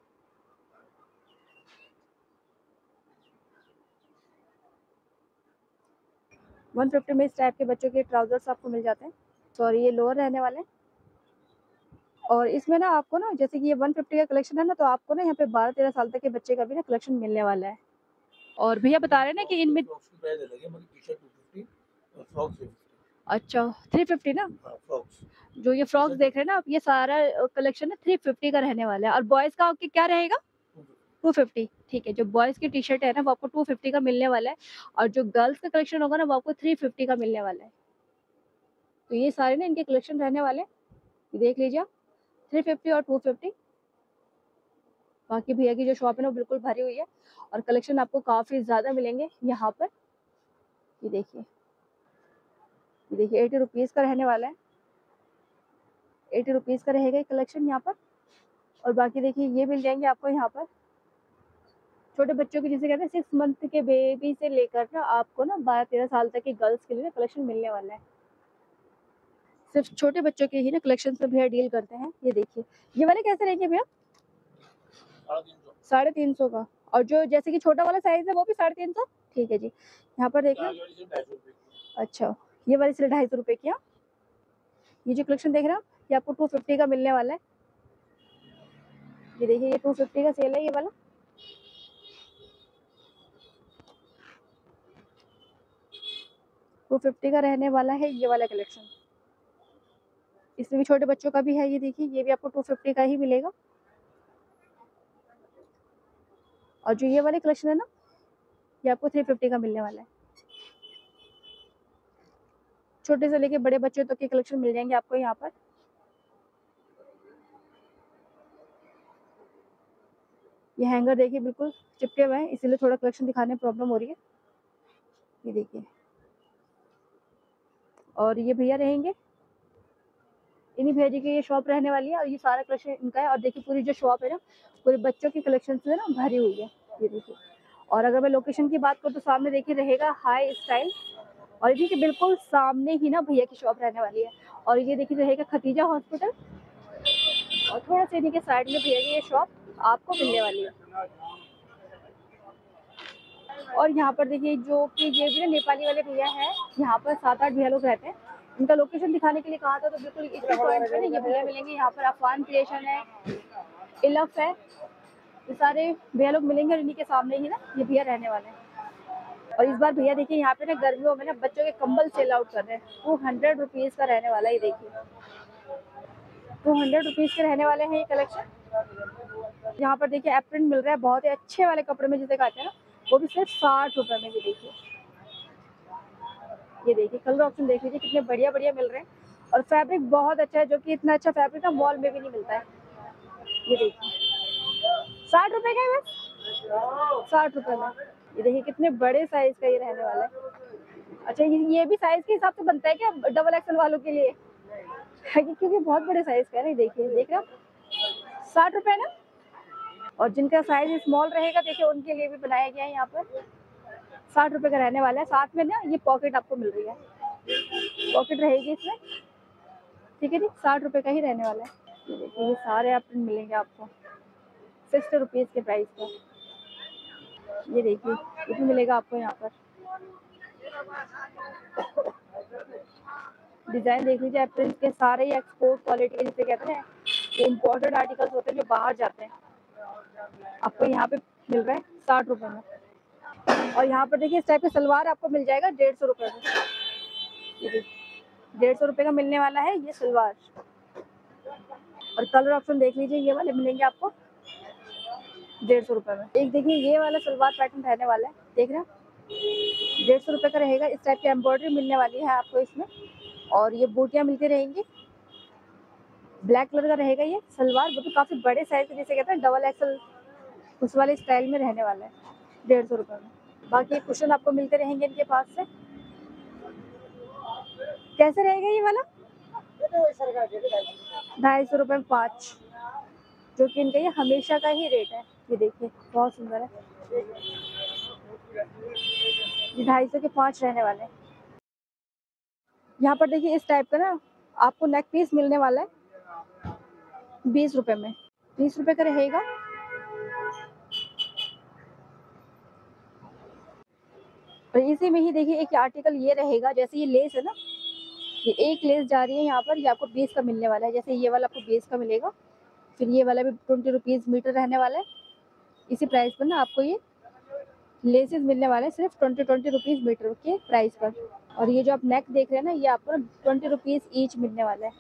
वन फिफ्टी में इस टाइप के बच्चों के ट्राउजर्स आपको मिल जाते हैं। सॉरी ये लोअर रहने वाले हैं। और इसमें ना आपको ना जैसे कि ये वन फिफ्टी का कलेक्शन है ना तो आपको ना यहाँ पे बारह तेरह साल तक के बच्चे का भी ना कलेक्शन मिलने वाला है। और भैया बता रहे ना कि इनमें फ्रॉक्स की प्राइस अलग टी-शर्ट 250 और फ्रॉक्स 350 अच्छा थ्री फिफ्टी ना? हाँ फ्रॉक्स। जो ये फ्रॉक्स देख रहे हैं ना आप ये सारा कलेक्शन है थ्री फिफ्टी का रहने वाला है। और बॉयज़ का आपके क्या रहेगा? 250 टू फिफ्टी ठीक है। जो बॉयज़ की टी शर्ट है ना वो आपको टू फिफ्टी का मिलने वाला है। और जो गर्ल्स का कलेक्शन होगा ना वो आपको थ्री फिफ्टी का मिलने वाला है। तो ये सारे ना इनके कलेक्शन रहने वाले हैं। देख लीजिए आप। थ्री फिफ्टी और टू फिफ्टी। बाकी भैया की जो शॉप है ना, वो बिल्कुल भरी हुई है और कलेक्शन आपको काफ़ी ज़्यादा मिलेंगे यहाँ पर। ये देखिए। ये देखिए एटी रुपीज़ का रहने वाला है। एटी रुपीज़ का रहेगा कलेक्शन यहाँ पर। और बाकी देखिए, ये मिल जाएँगे आपको यहाँ पर। छोटे बच्चों के जिसे कहते हैं सिक्स मंथ के बेबी से लेकर ना आपको ना बारह तेरह साल तक के गर्ल्स के लिए कलेक्शन मिलने वाला है। सिर्फ़ छोटे बच्चों के ही ना कलेक्शन से भैया डील करते हैं। ये देखिए। ये वाले कैसे रहेंगे भैया? साढ़े तीन सौ का। और जो जैसे कि छोटा वाला साइज़ है, वो भी साढ़े तीन सौ? ठीक है जी। यहाँ पर देखिए। अच्छा ये वाली सिर्फ़ ढाई सौ रुपये की। ये जो कलेक्शन देख रहे हैं ये आपको टू फिफ्टी का मिलने वाला है। ये देखिए, ये टू फिफ्टी का सेल है ये वाला। टू फिफ्टी का रहने वाला है ये वाला कलेक्शन इसमें भी छोटे बच्चों का भी है, ये देखिए, ये भी आपको टू फिफ्टी का ही मिलेगा। और जो ये वाले कलेक्शन है ना, ये आपको थ्री फिफ्टी का मिलने वाला है। छोटे से लेके बड़े बच्चों तक के कलेक्शन मिल जाएँगे आपको यहाँ पर। ये हैंगर देखिए, बिल्कुल चिपके हुए हैं, इसीलिए थोड़ा कलेक्शन दिखाने में प्रॉब्लम हो रही है। ये देखिए। और ये भैया रहेंगे इन्हीं भैया जी की ये शॉप रहने वाली है और ये सारा कलेक्शन इनका है। और देखिए, पूरी जो शॉप है ना, पूरे बच्चों की कलेक्शन से ना, भरी हुई है। ये देखिए। और अगर मैं लोकेशन की बात करूँ तो सामने देखिए, रहेगा हाई स्टाइल और ये देखिए, बिल्कुल सामने ही ना भैया की शॉप रहने वाली है। और ये देखिए रहेगा खतीजा हॉस्पिटल और थोड़ा सा इन्हीं के साइड में भैया की ये शॉप आपको मिलने वाली है। और यहाँ पर देखिए, जो कि ये भी ना नेपाली वाले भैया हैं, यहाँ पर सात आठ भैया लोग रहते हैं। इनका लोकेशन दिखाने के लिए कहा था तो बिल्कुल इसी पॉइंट पे ना ये भैया मिलेंगे, यहाँ पर अफान क्रिएशन है इलफ है, ये सारे भैया लोग मिलेंगे और इन्हीं के सामने ही ना, ये भैया रहने वाले हैं। और इस बार भैया देखिए, यहाँ पे ना गर्मियों में ना बच्चों के कंबल सेल आउट कर रहे हैं। टू हंड्रेड रुपीज़ का रहने वाला है देखिए। टू हंड्रेड रुपीज़ के रहने वाले हैं ये कलेक्शन यहाँ पर देखिए एप्रिन मिल रहा है, बहुत ही अच्छे वाले कपड़े में जिसे कहते हैं ना, वो भी सिर्फ़ साठ रुपए में भी देखिए। ये देखिए कलर ऑप्शन देख लीजिए, कितने बढ़िया बढ़िया मिल रहे हैं। और फैब्रिक बहुत अच्छा है, जो कि इतना अच्छा फैब्रिक ना मॉल में भी नहीं मिलता है। ये देखिए। साठ रुपए का है बस? साठ रुपए में। ये देखिए, कितने बड़े साइज़ का ये रहने वाला है। अच्छा ये भी साइज़ के हिसाब से बनता है क्या डबल एक्सल वालों के लिए? क्योंकि बहुत बड़े साइज़ का है ना देखिए, देख रहे हो साठ रुपए ना? और जिनका साइज़ स्मॉल रहेगा, देखिए, उनके लिए भी बनाया गया है यहाँ पर। साठ रुपए का रहने वाला है। साथ में ना ये पॉकेट आपको मिल रही है। पॉकेट रहेगी इसमें। ठीक है जी, साठ रुपए का ही रहने वाला है। ये देखिए, ये सारे आप मिलेंगे आपको। सिक्सटी रुपीज़ के प्राइस पर ये देखिए, ये भी मिलेगा आपको यहाँ पर। डिज़ाइन देख लीजिए अप्रैल के सारे ही एक्सपोर्ट क्वालिटी के जिसे कहते हैं, ये इम्पोर्टेड आर्टिकल्स होते हैं जो बाहर जाते हैं। आपको यहाँ पे मिल रहा है साठ रुपए में। और यहाँ पर देखिए इस टाइप का सलवार आपको मिल जाएगा डेढ़ सौ रुपये में। डेढ़ सौ रुपये का मिलने वाला है ये सलवार। और कलर ऑप्शन देख लीजिए, ये वाले मिलेंगे आपको डेढ़ सौ रुपये में। एक देखिए, ये वाला सलवार पैटर्न रहने वाला है। देख रहे हैं डेढ़ सौ रुपये का रहेगा, इस टाइप की एम्ब्रॉयडरी मिलने वाली है आपको इसमें। और ये बूटियाँ मिलती रहेंगी। ब्लैक कलर का रहेगा ये सलवार वो भी काफ़ी बड़े साइज़ जैसे कहते हैं डबल एक्सल उस वाले स्टाइल में रहने वाला है, डेढ़ सौ रुपये में। बाकी कुशन आपको मिलते रहेंगे इनके पास से। कैसे रहेगा ये वाला? ढाई सौ रुपये पाँच, जो कि इनका ये हमेशा का ही रेट है। ये देखिए, बहुत सुंदर है। ये ढाई सौ के पाँच रहने वाले। हैं यहाँ पर देखिए, इस टाइप का ना आपको नेक पीस मिलने वाला है। बीस रुपए में। बीस रुपए का रहेगा। और इसी में ही देखिए एक आर्टिकल ये रहेगा, जैसे ये लेस है ना, ये एक लेस जा रही है यहाँ पर, ये आपको बीस का मिलने वाला है, जैसे ये वाला आपको बीस का मिलेगा, फिर ये वाला भी ट्वेंटी रुपीज़ मीटर रहने वाला है, इसी प्राइस पर ना आपको ये लेसेस मिलने वाले हैं सिर्फ़ ट्वेंटी ट्वेंटी रुपीज़ मीटर के प्राइस पर, और ये जो आप नेक देख रहे हैं ना, ये आपको ट्वेंटी रुपीज़ ईच मिलने वाला है।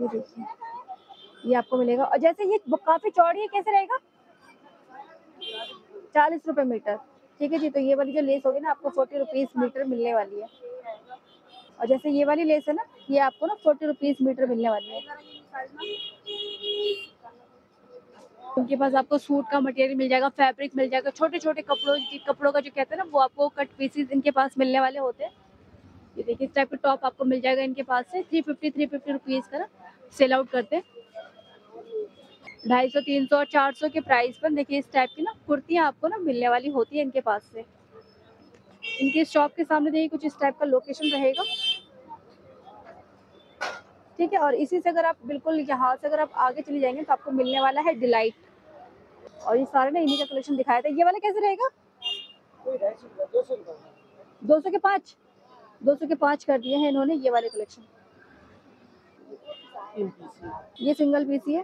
ये देखिए, ये आपको मिलेगा, और जैसे ये काफ़ी चौड़ी है, कैसे रहेगा? चालीस रुपए मीटर। ठीक है जी तो ये वाली जो लेस होगी ना, आपको फोर्टी रुपीज़ मीटर मिलने वाली है। और जैसे ये वाली लेस है ना, ये आपको ना फोर्टी रुपीज़ मीटर मिलने वाली है। उनके पास आपको सूट का मटेरियल मिल जाएगा फैब्रिक मिल जाएगा छोटे छोटे कपड़ों कपड़ों का जो कहते हैं ना, वो आपको कट पीसीज इनके पास मिलने वाले होते हैं। ये देखिए, इस टाइप का टॉप आपको मिल जाएगा इनके पास से। Three fifty three fifty rupees का ना सेल आउट करते हैं। ढाई सौ तीन सौ और चार सौ के प्राइस पर देखिए इस टाइप की ना कुर्तियाँ आपको ना मिलने वाली होती है इनके पास से। इनके शॉप के सामने देखिए कुछ इस टाइप का लोकेशन रहेगा। ठीक है और इसी से अगर आप बिल्कुल यहाँ से अगर आप आगे चले जाएँगे तो आपको मिलने वाला है डिलाइट और ये सारे ना इन्हीं का कलेक्शन दिखाया था। ये वाला कैसे रहेगा? दो सौ के पाँच? दो सौ के पाँच कर दिए हैं इन्होंने ये वाले कलेक्शन ये सिंगल पीस ही है।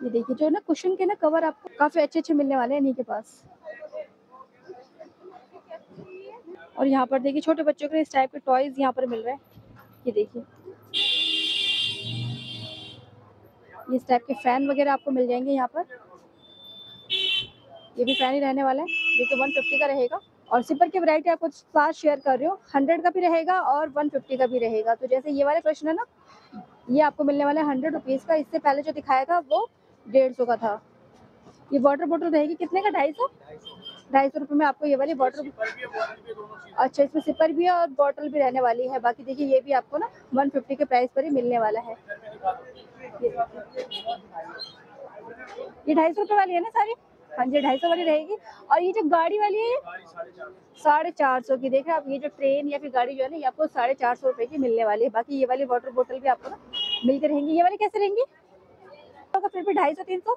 ये देखिए, जो ना कुशन के ना कवर आपको काफ़ी अच्छे अच्छे मिलने वाले हैं इन्हीं के पास। और यहाँ पर देखिए, छोटे बच्चों के इस टाइप के टॉयज यहाँ पर मिल रहे हैं। ये देखिए। ये इस टाइप के फ़ैन वगैरह आपको मिल जाएँगे यहाँ पर। ये भी फ़ैन ही रहने वाला है जो कि वन फिफ्टी का रहेगा। और सिपर की वैरायटी आपको साथ शेयर कर रही हूँ हंड्रेड का भी रहेगा और वन फिफ्टी का भी रहेगा। तो जैसे ये वाले क्वेश्चन है ना, ये आपको मिलने वाला है हंड्रेड रुपीज़ का। इससे पहले जो दिखाया था, वो डेढ़ सौ का था। ये वाटर बोतल रहेगी कितने का? ढाई सौ? ढाई सौ रुपये में आपको ये वाली बॉटल अच्छा इसमें सिपर भी है और बॉटल भी रहने वाली है। बाकी देखिए ये भी आपको ना वन फिफ्टी के प्राइस पर ही मिलने वाला है। ये ढाई सौ रुपये वाली है ना सारी? हाँ जी ढाई सौ वाली रहेगी। और ये जो गाड़ी वाली है साढ़े चार सौ। की। देख रहे हैं आप ये जो ट्रेन या फिर गाड़ी जो है ना ये आपको साढ़े चार सौ रुपये की मिलने वाली है। बाकी ये वाली वाटर बोतल भी आपको ना मिलती रहेंगी। ये वाली कैसे रहेंगी? तो फिर भी ढाई सौ तीन सौ?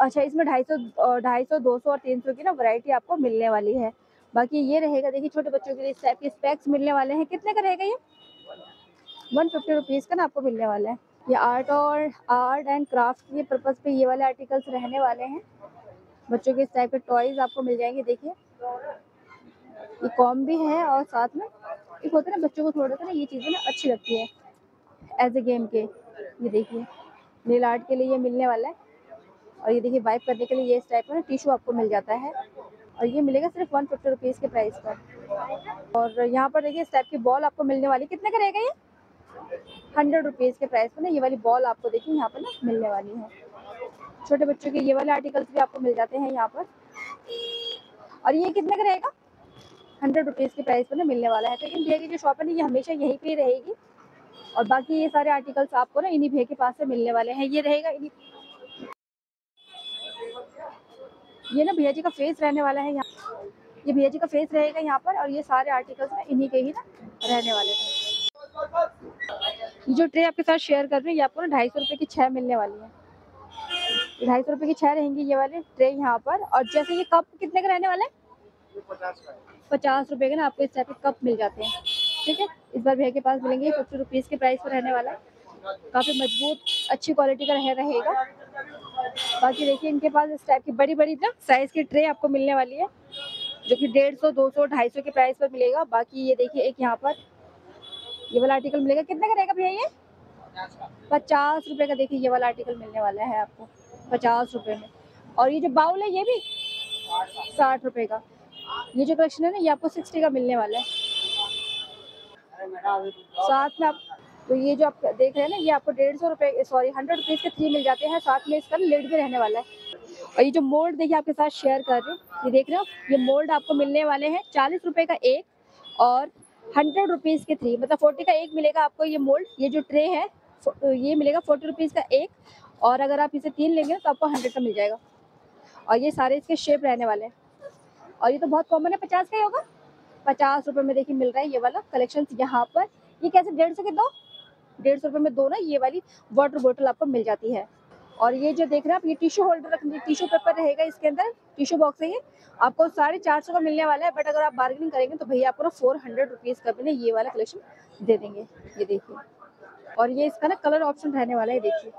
अच्छा इसमें ढाई सौ ढाई सौ दो सौ और तीन सौ की ना वैरायटी आपको मिलने वाली है। बाकी ये रहेगा देखिए छोटे बच्चों के लिए इस टाइप के स्पेक्स मिलने वाले हैं। कितने का रहेगा ये? वन फिफ्टी रुपीज़ का ना आपको मिलने वाला है। ये आर्ट और आर्ट एंड क्राफ्ट के पर्पज़ पे ये वाले आर्टिकल्स रहने वाले हैं। बच्चों के इस टाइप के टॉयज आपको मिल जाएँगे देखिए। ये कॉम भी है और साथ में एक होता है ना बच्चों को थोड़ा सा ना ये चीज़ें ना अच्छी लगती है एज ए गेम के। ये देखिए। नील आर्ट के लिए ये मिलने वाला है। और ये देखिए वाइप करने के लिए ये इस टाइप का टिशू आपको मिल जाता है। और ये मिलेगा सिर्फ़ वन फिफ्टी रुपीज़ के प्राइस पर। और यहाँ पर देखिए इस टाइप की बॉल आपको मिलने वाली। कितने का रहेगा ये? हंड्रेड रुपीज़ के प्राइस पर ना, ये वाली बॉल आपको देखिए यहाँ पर ना मिलने वाली है। छोटे बच्चों के ये वाले आर्टिकल्स भी आपको मिल जाते हैं यहाँ पर। और ये कितने का रहेगा? हंड्रेड रुपीज़ के प्राइस पर ना मिलने वाला है। तो इन भैया की जो शॉप है ना, ये हमेशा यहीं पे ही रहेगी। और बाकी ये सारे आर्टिकल्स आपको ना इन्हीं भैया के पास से मिलने वाले हैं। ये रहेगा इन्हीं ये ना भैया जी का फेस रहने वाला है यहाँ। ये भैया जी का फेस रहेगा यहाँ पर और ये सारे आर्टिकल्स ना इन्हीं के ही ना रहने वाले हैं। जो ट्रे आपके साथ शेयर कर रही हूँ, ये आपको ना ढाई सौ की छः मिलने वाली है। ढाई सौ रुपये की छः रहेंगी ये वाले ट्रे यहाँ पर। और जैसे ये कप कितने का रहने वाला पचास रुपये के ना आपको इस टाइप के कप मिल जाते हैं। ठीक है? इस बार भैया के पास मिलेंगे फिफ्टी रुपीज़ के प्राइस पर रहने वाला है। काफ़ी मज़बूत, अच्छी क्वालिटी का रह रहेगा। बाकी देखिए, इनके पास इस टाइप की बड़ी बड़ी ना साइज़ की ट्रे आपको मिलने वाली है, जो कि डेढ़ सौ, दो सौ, ढाई सौ के प्राइस पर मिलेगा। बाकी ये देखिए, एक यहाँ पर। ये वाला आर्टिकल मिलेगा। कितने का रहेगा भैया ये? पचास रुपये का देखिए, ये वाला आर्टिकल मिलने वाला है आपको, पचास रुपये में। और ये जो बाउल है, ये भी साठ रुपये का। ये जो कलेक्शन है ना, ये आपको सिक्सटी का मिलने वाला है। साथ में आप तो ये जो आप देख रहे हैं ना, ये आपको डेढ़ सौ रुपये सॉरी हंड्रेड रुपीज़ के थ्री मिल जाते हैं। साथ में इसका लेड भी रहने वाला है। और ये जो मोल्ड देखिए, आपके साथ शेयर कर रही हूँ। ये देख रहे हो, ये मोल्ड आपको मिलने वाले हैं चालीस रुपये का एक और हंड्रेड रुपीज़ के थ्री मतलब फोर्टी का एक मिलेगा आपको ये मोल्ड ये जो ट्रे है ये मिलेगा फोर्टी रुपीज़ का एक और अगर आप इसे तीन लेंगे तो आपको हंड्रेड का मिल जाएगा। और ये सारे इसके शेप रहने वाले हैं। और ये तो बहुत कॉमन है, पचास का ही होगा। पचास रुपये में देखिए मिल रहा है ये वाला कलेक्शन यहाँ पर। ये कैसे डेढ़ सौ के दो? डेढ़ सौ रुपये में दो ना, ये वाली वाटर बोतल आपको मिल जाती है। और ये जो देख रहे हैं आप, ये टिश्यू होल्डर रखने टिश्यू पेपर रहेगा इसके अंदर टिश्यू बॉक्स है ये। आपको साढ़े चार सौ का मिलने वाला है बट अगर आप बार्गेनिंग करेंगे तो भैया आपको ना फोर हंड्रेड रुपीज़ का भी ना ये वाला कलेक्शन दे देंगे। ये देखिए। और ये इसका ना कलर ऑप्शन रहने वाला है, देखिए।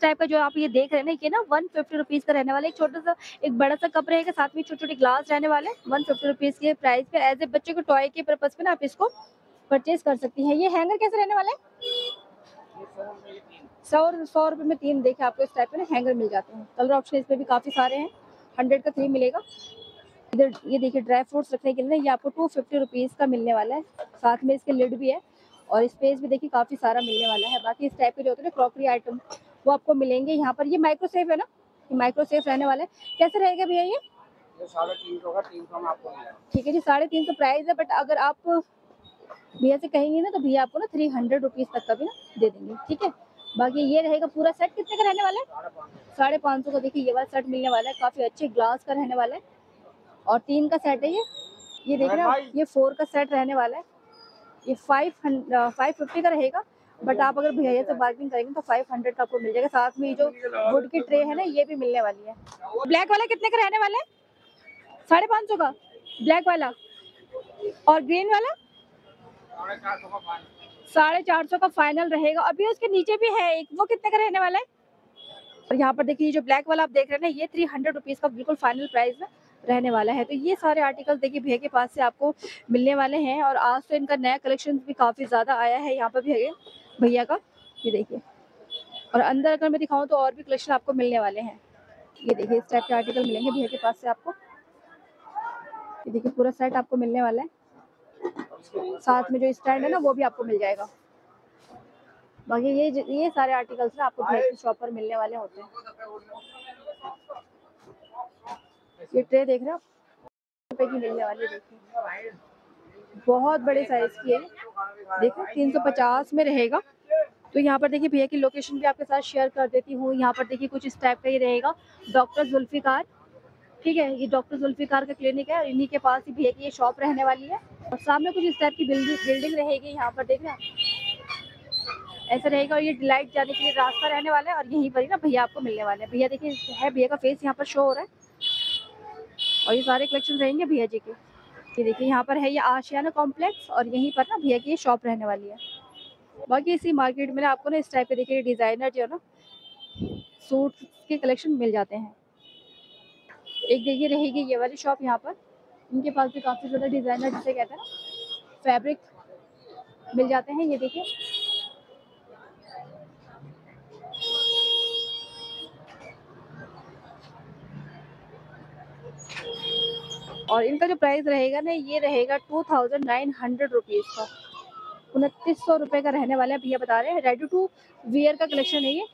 टाइप का जो आप ये देख रहे हैं ना, ये ना वन फिफ्टी रुपीज़ का रहने वाला एक छोटा सा, एक बड़ा सा कप रहेगा, साथ में छोटे छोटे ग्लास रहने वाले वन फिफ्टी रुपीज़ के प्राइस पे एज ए बच्चे को टॉय के पर्पज़ पे ना आप इसको परचेज कर सकती हैं। ये हैंगर कैसे रहने वाले सौ सौ रुपये में तीन देखे आपको इस टाइप ना हैंगर मिल जाते हैं। कलर ऑप्शन इस पर भी काफ़ी सारे हैं। हंड्रेड का थ्री मिलेगा। इधर, ये देखिए ड्राई फ्रूट्स रखने के लिए ये आपको टू फिफ्टी रुपीज़ का मिलने वाला है। साथ में इसके लिड भी है। और स्पेस भी देखिए काफ़ी सारा मिलने वाला है। बाकी इस टाइप के जो होते हैं ना क्रॉकरी आइटम वो आपको मिलेंगे यहाँ पर। ये माइक्रो सेफ़ है ना? ये माइक्रो सेफ़ रहने वाला है। कैसे रहेगा भैया ये? ठीक है जी साढ़े तीन सौ प्राइस है बट अगर आप भैया से कहेंगे ना तो भैया आपको ना थ्री हंड्रेड रुपीज़ तक का भी ना दे देंगे। ठीक है? बाकी ये रहेगा पूरा सेट कितने का रहने वाला है? साढ़े पाँच सौ। का। देखिए ये वाला सेट मिलने वाला है। काफ़ी अच्छे ग्लास का रहने वाला है। और तीन का सेट है ये। ये देख रहे हैं ये फोर का सेट रहने वाला है। ये फाइव फाइव फिफ्टी का रहेगा। बट आप अगर भैया से बार्गेनिंग करेंगे तो फाइव हंड्रेड का आपको मिल जाएगा। साथ में जो वुड की ट्रे है ना, ये भी मिलने वाली है। ब्लैक वाला कितने का रहने वाला है? साढ़े पाँच सौ का। ब्लैक वाला। और ग्रीन वाला? साढ़े चार सौ का फाइनल रहेगा। अभी उसके नीचे भी है एक। वो कितने का रहने वाला है? और यहाँ पर देखिए जो ब्लैक वाला आप देख रहे हैं ना, ये थ्री हंड्रेड रुपीज़ का बिल्कुल फाइनल प्राइस में रहने वाला है। तो ये सारे आर्टिकल देखिए, भैया के पास से आपको मिलने वाले हैं। और आज तो इनका नया कलेक्शन भी काफ़ी ज़्यादा आया है। यहाँ पर भैया भैया का? ये देखिए। और अंदर अगर मैं दिखाऊँ तो और भी कलेक्शन आपको मिलने वाले हैं। ये देखिए, इस टाइप के आर्टिकल मिलेंगे भैया के पास से आपको। ये देखिए, पूरा सेट आपको मिलने वाला है। साथ में जो स्टैंड है ना, वो भी आपको मिल जाएगा। बाकी ये ये सारे आर्टिकल्स ना आपको भैया की शॉप पर मिलने वाले होते हैं। ये ट्रे देख रहे हो रुपए की मिलने वाली देखिए। बहुत बड़े साइज़ की है। देखो 350 में रहेगा। तो यहाँ पर देखिए भैया की लोकेशन भी आपके साथ शेयर कर देती हूँ। यहाँ पर देखिए कुछ इस टाइप का ही रहेगा। डॉक्टर जुल्फिकार। ठीक है, ये डॉक्टर जुल्फिकार का क्लिनिक है और इन्हीं के पास ही भैया की ये शॉप रहने वाली है। और सामने कुछ इस टाइप की बिल्डिंग बिल्डिंग रहेगी यहाँ पर, देख ऐसा रहेगा और ये डिलाइट जाने के लिए रास्ता रहने वाला है और यहीं पर ही ना भैया आपको मिलने वाले हैं। भैया देखिए, है भैया का फेस यहाँ पर शो हो रहा है। और ये सारे कलेक्शन रहेंगे भैया जी के। ये देखिए, यहाँ पर है ये आशियाना कॉम्प्लेक्स और यहीं पर ना भैया की ये शॉप रहने वाली है। बाकी इसी मार्केट में ना आपको ना इस टाइप के देखिए डिज़ाइनर जो है ना, सूट के कलेक्शन मिल जाते हैं। एक देखिए रहेगी ये वाली शॉप यहाँ पर। इनके पास भी काफ़ी ज़्यादा डिज़ाइनर जिसे कहते हैं ना, फैब्रिक मिल जाते हैं, ये देखिए। और इनका जो प्राइस रहेगा ना, ये रहेगा two thousand nine hundred rupees का। उनतीस सौ रुपये का रहने वाला है, भैया बता रहे हैं। रेडी टू वियर का कलेक्शन है ये।